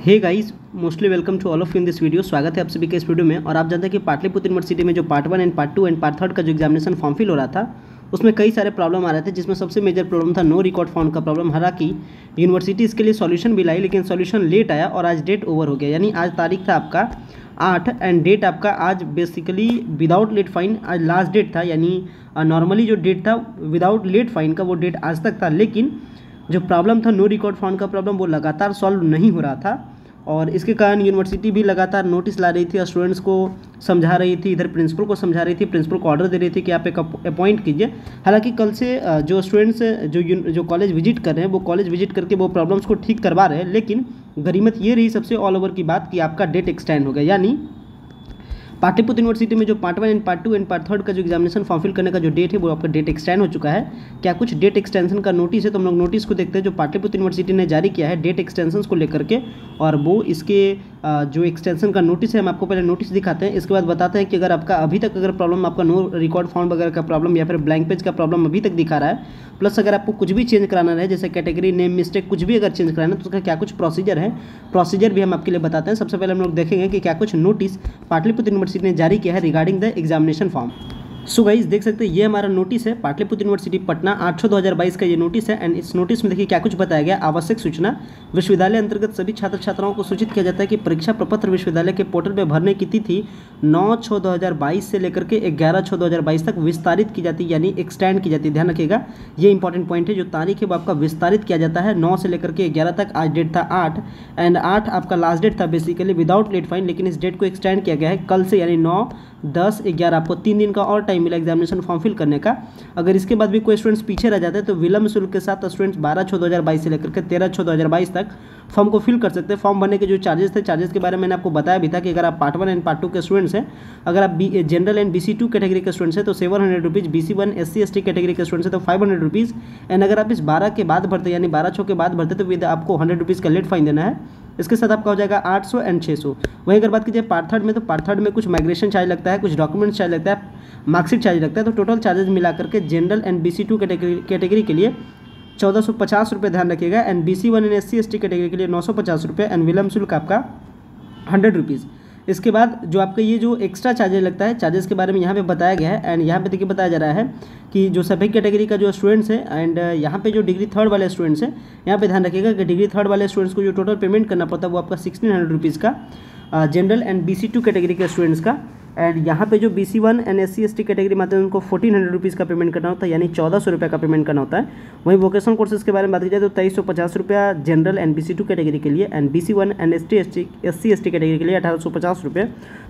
Hey guys mostly welcome to all of in this video स्वागत है आप सभी के इस वीडियो में। और आप जानते हैं कि पाटलिपुत्र यूनिवर्सिटी में जो part one and part two and part third का जो एग्जामिनेशन फॉर्म फिल हो रहा था, उसमें कई सारे प्रॉब्लम आ रहे थे, जिसमें सबसे मेजर प्रॉब्लम था नो रिकॉर्ड फाउंड का प्रॉब्लम हालाँकि यूनिवर्सिटी इसके लिए सॉल्यूशन भी लाई, लेकिन सॉल्यूशन लेट आया और आज डेट ओवर हो गया। यानी आज तारीख था आपका आठ एंड डेट आपका आज बेसिकली विदाउट लेट फाइन आज लास्ट डेट था। यानी नॉर्मली जो डेट था विदाउट लेट फाइन का वो डेट आज तक था। लेकिन जो प्रॉब्लम था नो रिकॉर्ड फाउंड का प्रॉब्लम वो लगातार सॉल्व नहीं हो रहा था। और इसके कारण यूनिवर्सिटी भी लगातार नोटिस ला रही थी और स्टूडेंट्स को समझा रही थी, इधर प्रिंसिपल को समझा रही थी प्रिंसिपल को ऑर्डर दे रही थी कि आप एक अपॉइंट कीजिए। हालाँकि कल से जो स्टूडेंट्स जो जो कॉलेज विज़िट कर रहे हैं, वो कॉलेज विज़िट करके वो प्रॉब्लम्स को ठीक करवा रहे हैं, लेकिन गरीमत ये रही सबसे ऑल ओवर की बात कि आपका डेट एक्सटेंड हो गया, यानी पाटलिपुत्र यूनिवर्सिटी में जो part one and part two and part third का जो एग्जामिनेशन फॉर्म फिल करने का जो डेट है, वो आपका डेट एक्सटेंड हो चुका है। क्या कुछ डेट एक्सटेंशन का नोटिस है तो हम लोग नोटिस को देखते हैं, जो पाटलिपुत्र यूनिवर्सिटी ने जारी किया है डेट एक्सटेंशन को लेकर के, और वो इसके जो एक्सटेंशन का नोटिस है, हम आपको पहले नोटिस दिखाते हैं। इसके बाद बताते हैं कि अगर आपका अभी तक अगर प्रॉब्लम आपका नो रिकॉर्ड फाउंड वगैरह का प्रॉब्लम या फिर ब्लैंक पेज का प्रॉब्लम अभी तक दिखा रहा है प्लस अगर आपको कुछ भी चेंज कराना रहे, जैसे कैटेगरी नेम मिस्टेक कुछ भी अगर चेंज कराना है तो उसका क्या कुछ प्रोसीजर है? प्रोसीजर भी हम आपके लिए बताते हैं। सबसे पहले हम लोग देखेंगे कि क्या कुछ नोटिस पाटलिपुत्र यूनिवर्सिटी ने जारी किया है regarding the examination form so guys देख सकते हैं, ये हमारा नोटिस है, पाटलिपुत्र यूनिवर्सिटी पटना, आठ दो हज़ार बाईस का ये नोटिस है एंड इस नोटिस में देखिए क्या कुछ बताया गया, आवश्यक सूचना। विश्वविद्यालय अंतर्गत सभी छात्र छात्राओं को सूचित किया जाता है कि परीक्षा प्रपत्र विश्वविद्यालय के पोर्टल पर भरने की तिथि नौ छः दो हज़ार बाईस से लेकर के ग्यारह छः दो हज़ार बाईस तक विस्तारित की जाती है यानी एक्सटेंड की जाती। है ध्यान रखिएगा, ये इंपॉर्टेंट पॉइंट है, जो तारीख है वो आपका विस्तारित किया जाता है, नौ से लेकर के ग्यारह तक, आज डेट था आठ एंड आठ आपका लास्ट डेट था बेसिकली विदाउट लेट फाइन लेकिन इस डेट को एक्सटेंड किया गया है, कल से, यानी नौ, दस, ग्यारह, आपको तीन दिन का और टाइम मिला एग्जामिनेशन फॉर्म फिल करने का। अगर इसके बाद भी कोई स्टूडेंट्स पीछे रह जाते हैं तो विलम्ब शुल्क के साथ स्टूडेंट्स बारह छः दो से लेकर के तेरह छः दो तक फॉर्म को फिल कर सकते हैं। फॉर्म भरने के जो चार्जेस थे चार्जेस के बारे में मैंने आपको बताया भी था कि अगर आप part one and part two के स्टूडेंट्स हैं, अगर आप B general and B C two category के स्टूडेंट्स हैं तो seven hundred rupees B C one S C S T category के स्टूडेंट्स हैं तो फाइव हंड्रेड रुपीज़ एंड अगर आप इस बारह के बाद भरते यानी बारह छः के बाद भरते तो विद आपको हंड्रेड रुपीज़ का लेट फाइन देना है। इसके साथ आपका हो जाएगा आठ सौ एंड छः सौ। वहीं अगर बात कीजिए पार्ट थर्ड में तो पार्ट थर्ड में कुछ माइग्रेशन चार्ज लगता है, कुछ डॉक्यूमेंट्स चार्ज लगता है मार्कशीट चार्ज लगता है तो टोटल चार्जेस मिला करके general and B C two category के लिए चौदह सौ पचास रुपये ध्यान रखिएगा and B C one and S C S T category के लिए नौ सौ पचास रुपये एंड विलम शुल्क आपका हंड्रेड रुपीज़ इसके बाद जो आपका ये जो एक्स्ट्रा चार्जेस लगता है चार्जेस के बारे में यहाँ पे बताया गया है एंड यहाँ पे देखिए बताया जा रहा है कि जो सभी कैटेगरी का जो स्टूडेंट्स है एंड यहाँ पे जो डिग्री थर्ड वाले स्टूडेंट्स हैं, यहाँ पे ध्यान रखिएगा कि डिग्री थर्ड वाले स्टूडेंट्स को जो टोटल पेमेंट करना पड़ता है वो आपका सिक्सटीन हंड्रेड रुपीज़ का general and B C two category के स्टूडेंट्स का। एंड यहाँ पे जो B C one N S C S T category में आते हैं, उनको फोर्टीन हंड्रेड रुपीज़ का पेमेंट करना होता है, यानी चौदह सौ रुपये का पेमेंट करना होता है। वहीं वोकेशनल कोर्सेज के बारे में बात की जाए तो तेईस सौ पचास रुपया general and B C two category के लिए and B C one N S T S T S C S T category के लिए अठारह सौ पचास रुपये।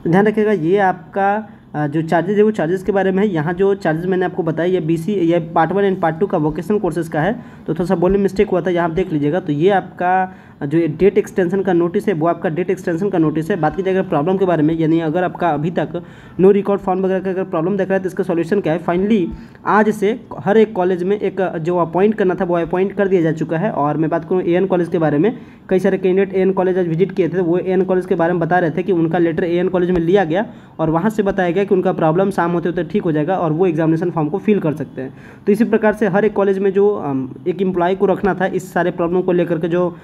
तो ध्यान रखिएगा, ये आपका जो चार्जेज है, वो चार्जेस के बारे में है। यहाँ जो चार्जेस मैंने आपको बताया ये बी सी ये part one and part two का वोकेशनल कोर्सेज का है। तो थोड़ा सा बोलने मिस्टेक हुआ था, यहाँ देख लीजिएगा। तो ये आपका जो ये डेट एक्सटेंशन का नोटिस है, वो आपका डेट एक्सटेंशन का नोटिस है। बात की जाएगा प्रॉब्लम के बारे में, यानी अगर आपका अभी तक नो रिकॉर्ड फॉर्म वगैरह का अगर प्रॉब्लम देख रहा है तो इसका सॉल्यूशन क्या है? फाइनली आज से हर एक कॉलेज में एक, जो अपॉइंट करना था, वो अपॉइंट कर दिया जा चुका है। और मैं बात करूँ ए कॉलेज के बारे में, कई सारे कैंडिडेट ए कॉलेज आज विज़िट किए थे वो एएन कॉलेज के बारे में बता रहे थे कि उनका लेटर एएन कॉलेज में लिया गया और वहाँ से बताया गया कि उनका प्रॉब्लम शाम होते होते ठीक हो जाएगा और वो एग्जामिनेशन फॉर्म को फिल कर सकते हैं। तो इसी प्रकार से हर एक कॉलेज में जो एक एम्प्लॉय को रखना था, इस सारे प्रॉब्लम को लेकर के जो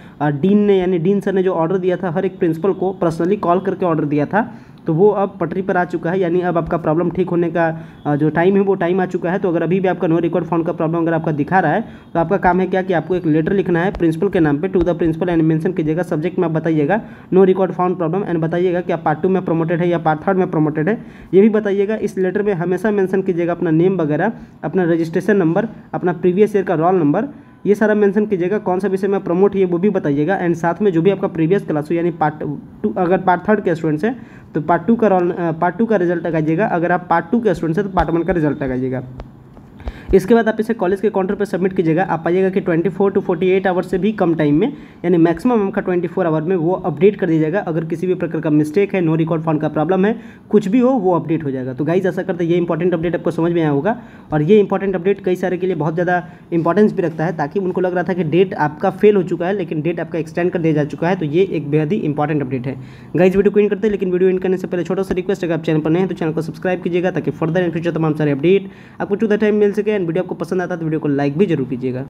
डीन ने, यानी डीन सर ने जो ऑर्डर दिया था, हर एक प्रिंसिपल को पर्सनली कॉल करके ऑर्डर दिया था। तो वो अब पटरी पर आ चुका है, यानी अब आपका प्रॉब्लम ठीक होने का जो टाइम है, वो टाइम आ चुका है। तो अगर अभी भी आपका नो रिकॉर्ड फॉर्म का प्रॉब्लम अगर आपका दिखा रहा है तो आपका काम है क्या कि आपको एक लेटर लिखना है प्रिंसिपल के नाम पे to the principal and mention कीजिएगा। सब्जेक्ट में आप बताइएगा no record form problem and बताइएगा कि आप पार्ट टू में प्रमोटेड है या पार्ट थर्ड में प्रमोटेड है। ये भी बताइएगा, इस लेटर में हमेशा मैंशन कीजिएगा अपना नेम वगैरह, अपना रजिस्ट्रेशन नंबर अपना प्रीवियस ईयर का रोल नंबर ये सारा मेंशन कीजिएगा, कौन सा विषय में प्रमोट है वो भी बताइएगा। एंड साथ में जो भी आपका प्रीवियस क्लास हो, यानी पार्ट टू अगर पार्ट थर्ड के स्टूडेंट्स हैं तो पार्ट टू का पार्ट टू का रिज़ल्ट लगाइएगा। अगर आप पार्ट टू के स्टूडेंट्स हैं तो पार्ट वन का रिज़ल्ट लगाइएगा। इसके बाद आप इसे कॉलेज के काउंटर पर सबमिट कीजिएगा। आप पाइएगा कि 24 टू 48 आवर से भी कम टाइम में, यानी मैक्सिमम आपका 24 आवर में वो अपडेट कर दिया जाएगा अगर किसी भी प्रकार का मिस्टेक है नो रिकॉर्ड फॉर्म का प्रॉब्लम है, कुछ भी हो, वो अपडेट हो जाएगा। तो गाइज़ ऐसा करते ये इंपॉर्टेंट अपडेट आपको समझ में आया होगा। और ये इंपॉर्टेंट अपडेट कई सारे के लिए बहुत ज़्यादा इंपॉर्टेंस भी रखता है, ताकि उनको लग रहा था कि डेट आपका फेल हो चुका है, लेकिन डेट आपका एक्सटेंड कर दिया जा चुका है तो ये एक बेहद ही इंपॉर्टेंट अपडेट है। गाइज़ वीडियो को इन करते हैं, लेकिन वीडियो इन करने से पहले छोटा सा रिक्वेस्ट अगर आप चैनल पर नहीं है तो चैनल को सब्सक्राइब कीजिएगा, ताकि फर्दर इन फ्यूचर तमाम सारे अपडेट आपको टू द टाइम मिल सके। एंड वीडियो आपको पसंद आता है तो वीडियो को लाइक भी ज़रूर कीजिएगा।